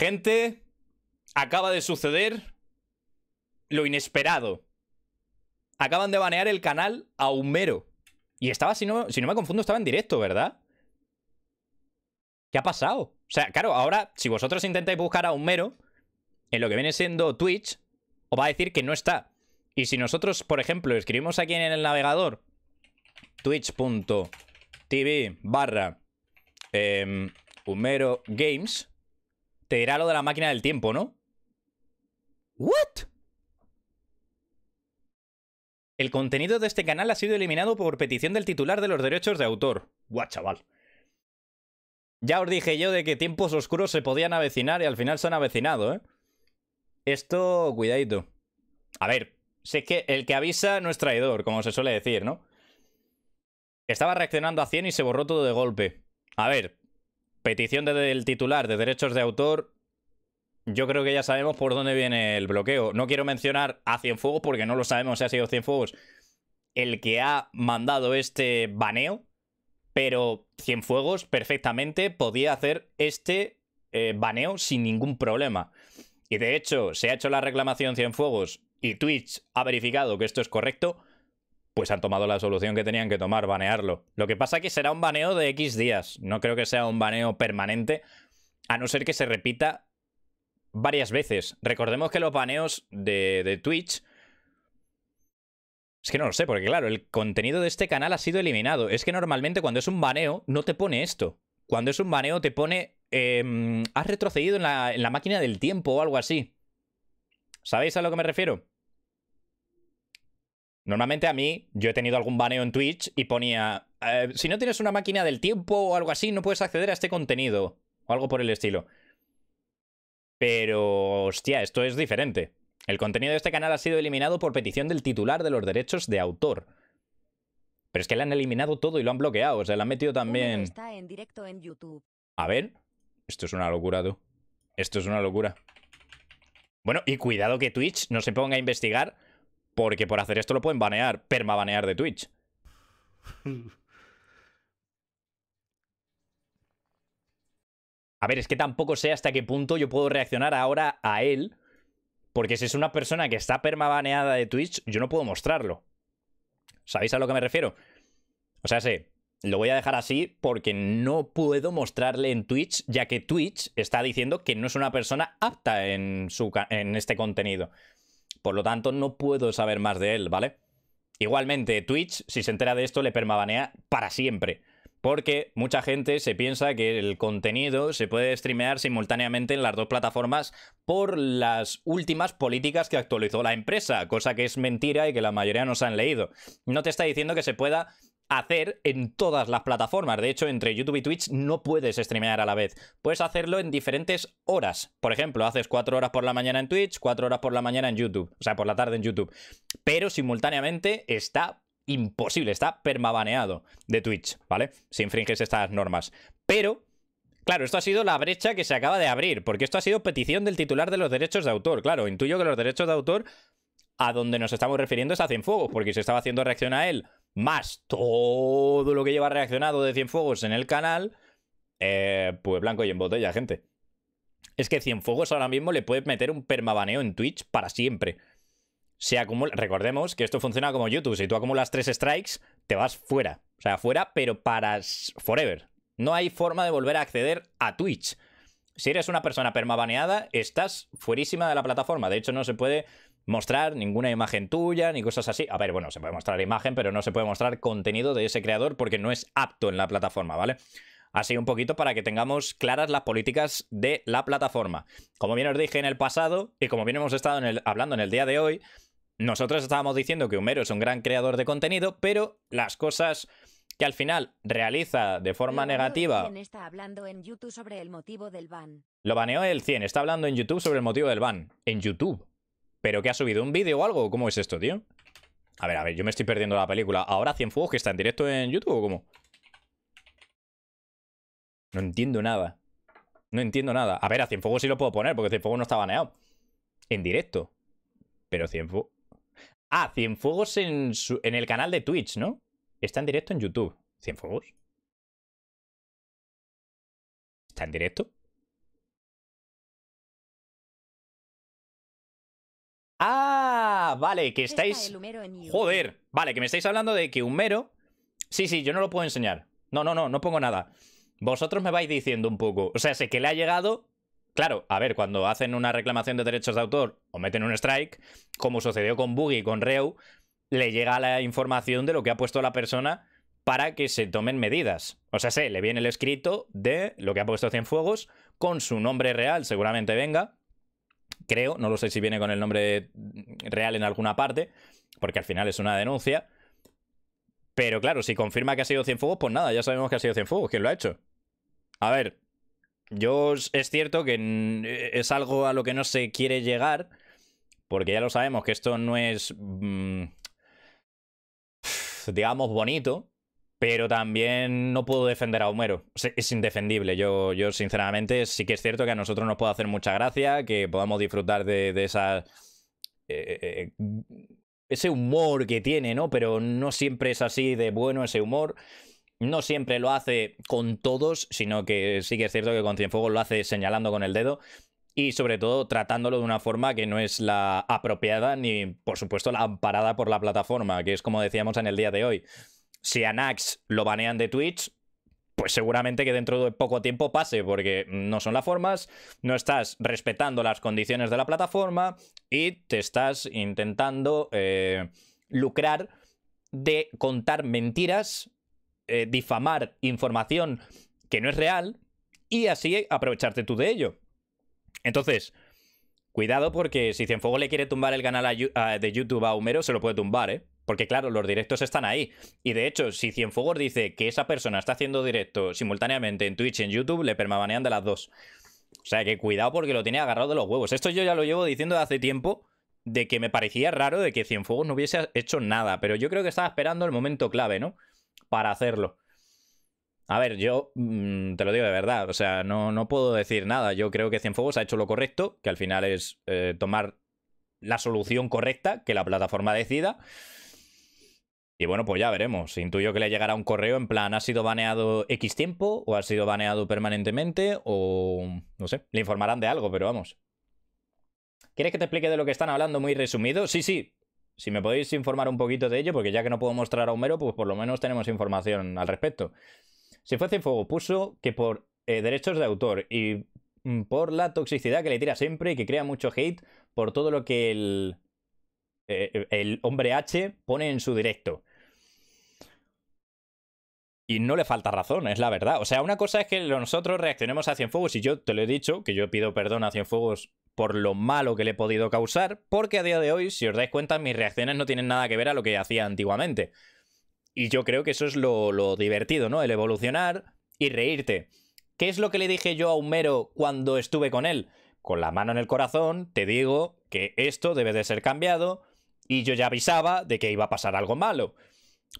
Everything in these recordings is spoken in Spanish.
Gente, acaba de suceder lo inesperado. Acaban de banear el canal a Humero. Y estaba, si no, si no me confundo, estaba en directo, ¿verdad? ¿Qué ha pasado? O sea, claro, ahora, si vosotros intentáis buscar a Humero en lo que viene siendo Twitch, os va a decir que no está. Y si nosotros, por ejemplo, escribimos aquí en el navegador twitch.tv barra eh, Humero Games, te dirá lo de la máquina del tiempo, ¿no? ¿What? El contenido de este canal ha sido eliminado por petición del titular de los derechos de autor. Guau, chaval. Ya os dije yo de que tiempos oscuros se podían avecinar y al final se han avecinado, ¿eh? Esto, cuidadito. A ver, sé que el que avisa no es traidor, como se suele decir, ¿no? Estaba reaccionando a 100 y se borró todo de golpe. A ver, petición del titular de derechos de autor. Yo creo que ya sabemos por dónde viene el bloqueo. No quiero mencionar a Cienfuegos porque no lo sabemos si ha sido Cienfuegos el que ha mandado este baneo. Pero Cienfuegos perfectamente podía hacer este eh, baneo sin ningún problema. Y de hecho, se ha hecho la reclamación Cienfuegos y Twitch ha verificado que esto es correcto, pues han tomado la solución que tenían que tomar, banearlo. Lo que pasa es que será un baneo de X días. No creo que sea un baneo permanente, a no ser que se repita varias veces. Recordemos que los baneos de, de Twitch... Es que no lo sé, porque claro, el contenido de este canal ha sido eliminado. Es que normalmente cuando es un baneo no te pone esto. Cuando es un baneo te pone... Eh, has retrocedido en la, en la máquina del tiempo o algo así. ¿Sabéis a lo que me refiero? Normalmente a mí, yo he tenido algún baneo en Twitch y ponía, eh, si no tienes una máquina del tiempo o algo así, no puedes acceder a este contenido. O algo por el estilo. Pero, hostia, esto es diferente. El contenido de este canal ha sido eliminado por petición del titular de los derechos de autor. Pero es que le han eliminado todo y lo han bloqueado. O sea, le han metido también... Está en directo en YouTube. A ver. Esto es una locura, tú. Esto es una locura. Bueno, y cuidado que Twitch no se ponga a investigar porque por hacer esto lo pueden banear, permabanear de Twitch. A ver, es que tampoco sé hasta qué punto yo puedo reaccionar ahora a él. Porque si es una persona que está permabaneada de Twitch, yo no puedo mostrarlo. ¿Sabéis a lo que me refiero? O sea, sí, lo voy a dejar así porque no puedo mostrarle en Twitch, ya que Twitch está diciendo que no es una persona apta en, su, en este contenido. Por lo tanto, no puedo saber más de él, ¿vale? Igualmente, Twitch, si se entera de esto, le permabanea para siempre. Porque mucha gente se piensa que el contenido se puede streamear simultáneamente en las dos plataformas por las últimas políticas que actualizó la empresa, cosa que es mentira y que la mayoría no se han leído. No te está diciendo que se pueda hacer en todas las plataformas. De hecho, entre YouTube y Twitch no puedes streamear a la vez. Puedes hacerlo en diferentes horas. Por ejemplo, haces cuatro horas por la mañana en Twitch, cuatro horas por la mañana en YouTube. O sea, por la tarde en YouTube. Pero simultáneamente está imposible, está permabaneado de Twitch, ¿vale? Si infringes estas normas. Pero Claro, esto ha sido la brecha que se acaba de abrir, porque esto ha sido petición del titular de los derechos de autor. Claro, intuyo que los derechos de autor a donde nos estamos refiriendo es a Cienfuegos, porque se estaba haciendo reacción a él más todo lo que lleva reaccionado de Cienfuegos en el canal, eh, pues blanco y en botella, gente. Es que Cienfuegos ahora mismo le puede meter un permabaneo en Twitch para siempre. Se acumula. Recordemos que esto funciona como YouTube. Si tú acumulas tres strikes, te vas fuera. O sea, fuera, pero para forever. No hay forma de volver a acceder a Twitch. Si eres una persona permabaneada, estás fuerísima de la plataforma. De hecho, no se puede mostrar ninguna imagen tuya ni cosas así. A ver, bueno, se puede mostrar imagen, pero no se puede mostrar contenido de ese creador porque no es apto en la plataforma, ¿vale? Así un poquito para que tengamos claras las políticas de la plataforma. Como bien os dije en el pasado y como bien hemos estado hablando en el día de hoy, nosotros estábamos diciendo que Humero es un gran creador de contenido, pero las cosas que al final realiza de forma negativa. está hablando en YouTube sobre el motivo del ban. Lo baneó el 100, está hablando en YouTube sobre el motivo del ban. En YouTube. ¿Pero que ha subido? ¿Un vídeo o algo? ¿Cómo es esto, tío? A ver, a ver, yo me estoy perdiendo la película. ¿Ahora Cienfuegos que está en directo en YouTube o cómo? No entiendo nada. No entiendo nada. A ver, a Cienfuegos sí lo puedo poner, porque Cienfuegos no está baneado. En directo. Pero Cienfuegos... Ah, Cienfuegos en, en el canal de Twitch, ¿no? Está en directo en YouTube. ¿Cienfuegos? ¿Está en directo? Ah, vale, que Está estáis... Joder, vale, que me estáis hablando de que Humero... Sí, sí, yo no lo puedo enseñar. No, no, no, no pongo nada. Vosotros me vais diciendo un poco. O sea, sé que le ha llegado... Claro, a ver, cuando hacen una reclamación de derechos de autor o meten un strike, como sucedió con Boogie y con Reu, le llega la información de lo que ha puesto la persona para que se tomen medidas. O sea, sé, le viene el escrito de lo que ha puesto Cienfuegos con su nombre real, seguramente venga. Creo, no lo sé si viene con el nombre real en alguna parte, porque al final es una denuncia. Pero claro, si confirma que ha sido Cienfuegos, pues nada, ya sabemos que ha sido Cienfuegos quien lo ha hecho. A ver, yo es cierto que mm, es algo a lo que no se quiere llegar, porque ya lo sabemos que esto no es, mm, digamos, bonito, pero también no puedo defender a Homero. Es indefendible. Yo, yo, sinceramente, sí que es cierto que a nosotros nos puede hacer mucha gracia, que podamos disfrutar de, de esa. eh, eh, ese humor que tiene, ¿no? Pero no siempre es así de bueno ese humor. No siempre lo hace con todos, sino que sí que es cierto que con Cienfuegos lo hace señalando con el dedo y sobre todo tratándolo de una forma que no es la apropiada ni, por supuesto, la amparada por la plataforma, que es como decíamos en el día de hoy. Si a Nax lo banean de Twitch, pues seguramente que dentro de poco tiempo pase, porque no son las formas, no estás respetando las condiciones de la plataforma y te estás intentando eh, lucrar de contar mentiras, eh, difamar información que no es real y así aprovecharte tú de ello. Entonces, cuidado porque si Cienfuegos le quiere tumbar el canal de YouTube a Humero, se lo puede tumbar, ¿eh? Porque claro, los directos están ahí. Y de hecho, si Cienfuegos dice que esa persona está haciendo directo simultáneamente en Twitch y en YouTube, le permabanean de las dos. O sea que cuidado porque lo tiene agarrado de los huevos. Esto yo ya lo llevo diciendo de hace tiempo, de que me parecía raro de que Cienfuegos no hubiese hecho nada. Pero yo creo que estaba esperando el momento clave, ¿no? Para hacerlo. A ver, yo mm, te lo digo de verdad, o sea, no, no puedo decir nada. Yo creo que Cienfuegos ha hecho lo correcto, que al final es eh, tomar la solución correcta que la plataforma decida. Y bueno, pues ya veremos. Intuyo que le llegará un correo en plan, ¿ha sido baneado X tiempo? ¿O ha sido baneado permanentemente? O no sé, le informarán de algo, pero vamos. ¿Quieres que te explique de lo que están hablando muy resumido? Sí, sí. Si me podéis informar un poquito de ello, porque ya que no puedo mostrar a Homero, pues por lo menos tenemos información al respecto. Si fue Cienfuegos, puso que por eh, derechos de autor y mm, por la toxicidad que le tira siempre y que crea mucho hate por todo lo que el, eh, el hombre H pone en su directo. Y no le falta razón, es la verdad. O sea, una cosa es que nosotros reaccionemos a Cienfuegos y yo te lo he dicho, que yo pido perdón a Cienfuegos por lo malo que le he podido causar, porque a día de hoy, si os dais cuenta, mis reacciones no tienen nada que ver a lo que hacía antiguamente. Y yo creo que eso es lo, lo divertido, ¿no? El evolucionar y reírte. ¿Qué es lo que le dije yo a Humero cuando estuve con él? Con la mano en el corazón, te digo que esto debe de ser cambiado y yo ya avisaba de que iba a pasar algo malo.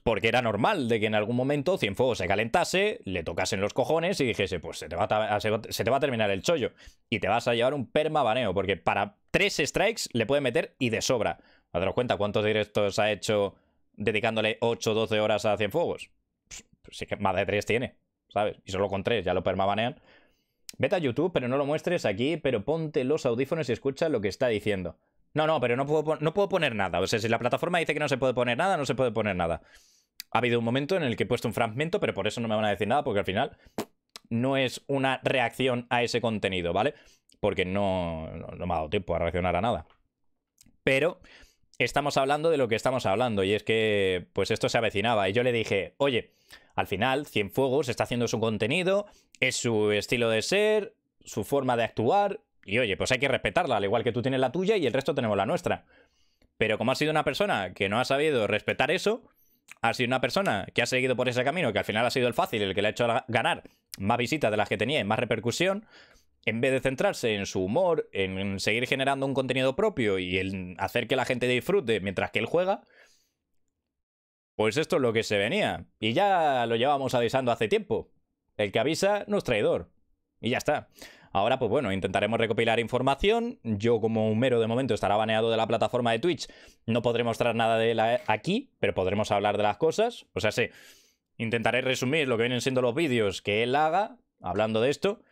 Porque era normal de que en algún momento Cienfuegos se calentase, le tocasen los cojones y dijese, pues se te va a, te terminar el chollo. Y te vas a llevar un perma baneo, porque para tres strikes le puede meter y de sobra. ¿A daros cuenta cuántos directos ha hecho dedicándole 8 o 12 horas a Cienfuegos? Pues sí que más de tres tiene, ¿sabes? Y solo con tres ya lo permabanean. Vete a YouTube, pero no lo muestres aquí, pero ponte los audífonos y escucha lo que está diciendo. No, no, pero no puedo, no puedo poner nada. O sea, si la plataforma dice que no se puede poner nada, no se puede poner nada. Ha habido un momento en el que he puesto un fragmento, pero por eso no me van a decir nada, porque al final no es una reacción a ese contenido, ¿vale? Porque no, no, no me ha dado tiempo a reaccionar a nada. Pero estamos hablando de lo que estamos hablando, y es que, pues esto se avecinaba. Y yo le dije, oye, al final, Cienfuegos está haciendo su contenido, es su estilo de ser, su forma de actuar, y oye, pues hay que respetarla, al igual que tú tienes la tuya y el resto tenemos la nuestra. Pero como ha sido una persona que no ha sabido respetar eso, ha sido una persona que ha seguido por ese camino, que al final ha sido el fácil, el que le ha hecho ganar más visitas de las que tenía y más repercusión, en vez de centrarse en su humor, en seguir generando un contenido propio y en hacer que la gente disfrute mientras que él juega, pues esto es lo que se venía. Y ya lo llevamos avisando hace tiempo. El que avisa no es traidor. Y ya está. Ahora, pues bueno, intentaremos recopilar información. Yo, como un mero de momento, estará baneado de la plataforma de Twitch. No podré mostrar nada de él aquí, pero podremos hablar de las cosas. O sea, sí, intentaré resumir lo que vienen siendo los vídeos que él haga, hablando de esto.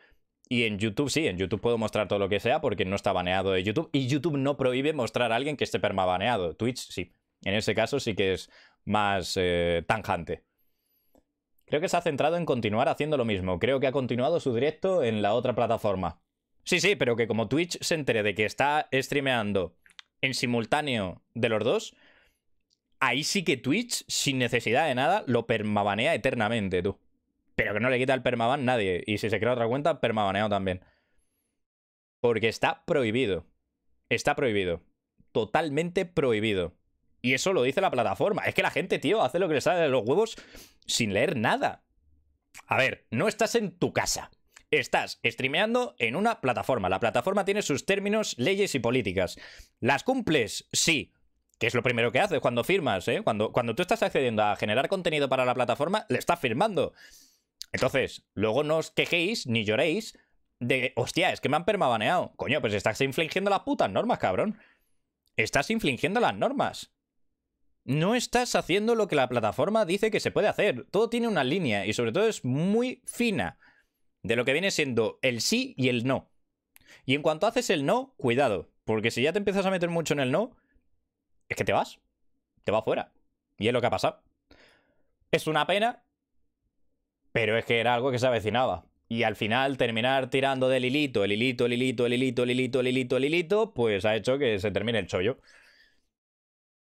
Y en YouTube sí, en YouTube puedo mostrar todo lo que sea porque no está baneado de YouTube. Y YouTube no prohíbe mostrar a alguien que esté permabaneado. Twitch sí. En ese caso sí que es más eh, tanjante. Creo que se ha centrado en continuar haciendo lo mismo. Creo que ha continuado su directo en la otra plataforma. Sí, sí, pero que como Twitch se entere de que está streameando en simultáneo de los dos, ahí sí que Twitch, sin necesidad de nada, lo permabanea eternamente, tú. Pero que no le quita el permaban nadie. Y si se crea otra cuenta, permabaneado también. Porque está prohibido. Está prohibido. Totalmente prohibido. Y eso lo dice la plataforma. Es que la gente, tío, hace lo que le sale de los huevos sin leer nada. A ver, no estás en tu casa. Estás streameando en una plataforma. La plataforma tiene sus términos, leyes y políticas. ¿Las cumples? Sí. Que es lo primero que haces cuando firmas, ¿eh? Cuando, cuando tú estás accediendo a generar contenido para la plataforma, le estás firmando. Entonces, luego no os quejéis ni lloréis de, hostia, es que me han permabaneado. Coño, pues estás infringiendo las putas normas, cabrón. Estás infringiendo las normas. No estás haciendo lo que la plataforma dice que se puede hacer. Todo tiene una línea y sobre todo es muy fina de lo que viene siendo el sí y el no. Y en cuanto haces el no, cuidado, porque si ya te empiezas a meter mucho en el no, es que te vas. Te vas fuera. Y es lo que ha pasado. Es una pena, pero es que era algo que se avecinaba. Y al final terminar tirando del hilito, el hilito, el hilito, el hilito, el hilito, el hilito, el hilito, pues ha hecho que se termine el chollo.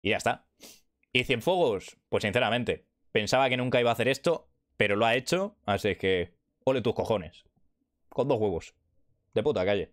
Y ya está. Y Cienfuegos, pues sinceramente, pensaba que nunca iba a hacer esto, pero lo ha hecho, así que ole tus cojones. Con dos huevos. De puta calle.